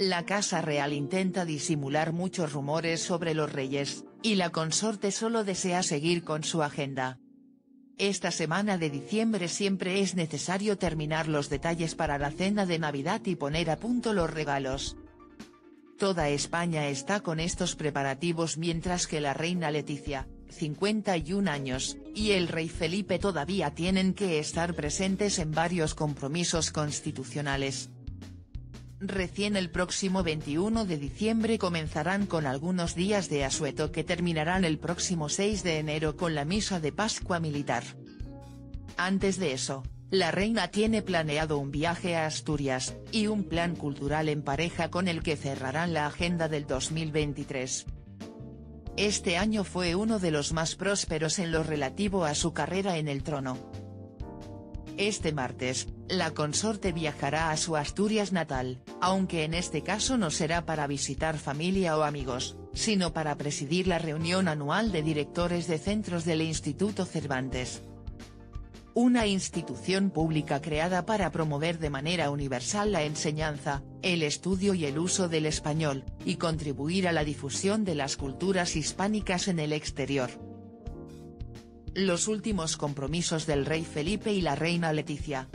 La Casa Real intenta disimular muchos rumores sobre los reyes, y la consorte solo desea seguir con su agenda. Esta semana de diciembre siempre es necesario terminar los detalles para la cena de Navidad y poner a punto los regalos. Toda España está con estos preparativos mientras que la reina Leticia, 51 años, y el rey Felipe todavía tienen que estar presentes en varios compromisos constitucionales. Recién el próximo 21 de diciembre comenzarán con algunos días de asueto que terminarán el próximo 6 de enero con la misa de Pascua militar. Antes de eso, la reina tiene planeado un viaje a Asturias, y un plan cultural en pareja con el que cerrarán la agenda del 2023. Este año fue uno de los más prósperos en lo relativo a su carrera en el trono. Este martes, la consorte viajará a su Asturias natal, aunque en este caso no será para visitar familia o amigos, sino para presidir la reunión anual de directores de centros del Instituto Cervantes una institución pública creada para promover de manera universal la enseñanza, el estudio y el uso del español, y contribuir a la difusión de las culturas hispánicas en el exterior. Los últimos compromisos del rey Felipe y la reina Leticia,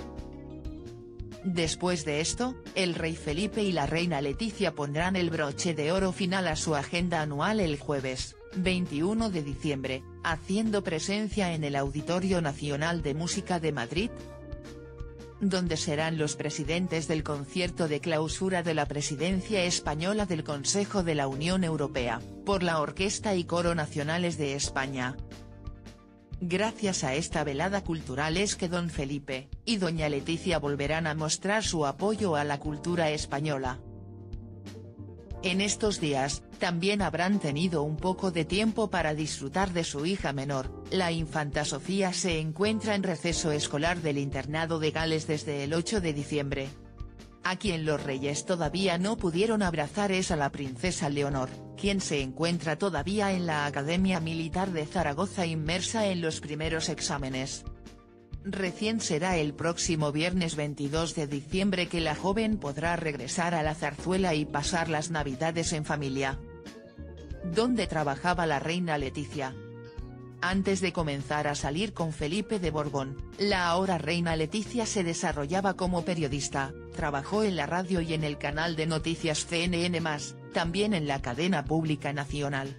Después de esto, el rey Felipe y la reina Leticia pondrán el broche de oro final a su agenda anual el jueves, 21 de diciembre, haciendo presencia en el Auditorio Nacional de Música de Madrid, donde serán los presidentes del concierto de clausura de la presidencia española del Consejo de la Unión Europea, por la Orquesta y Coro Nacionales de España. Gracias a esta velada cultural es que don Felipe, y doña Leticia volverán a mostrar su apoyo a la cultura española. En estos días, también habrán tenido un poco de tiempo para disfrutar de su hija menor, la infanta Sofía se encuentra en receso escolar del internado de Gales desde el 8 de diciembre. A quien los reyes todavía no pudieron abrazar es a la princesa Leonor, se encuentra todavía en la Academia Militar de Zaragoza inmersa en los primeros exámenes. Recién será el próximo viernes 22 de diciembre que la joven podrá regresar a la zarzuela y pasar las navidades en familia. ¿Dónde trabajaba la reina Leticia? Antes de comenzar a salir con Felipe de Borbón, la ahora reina Leticia se desarrollaba como periodista, trabajó en la radio y en el canal de noticias CNN+, también en la cadena pública nacional.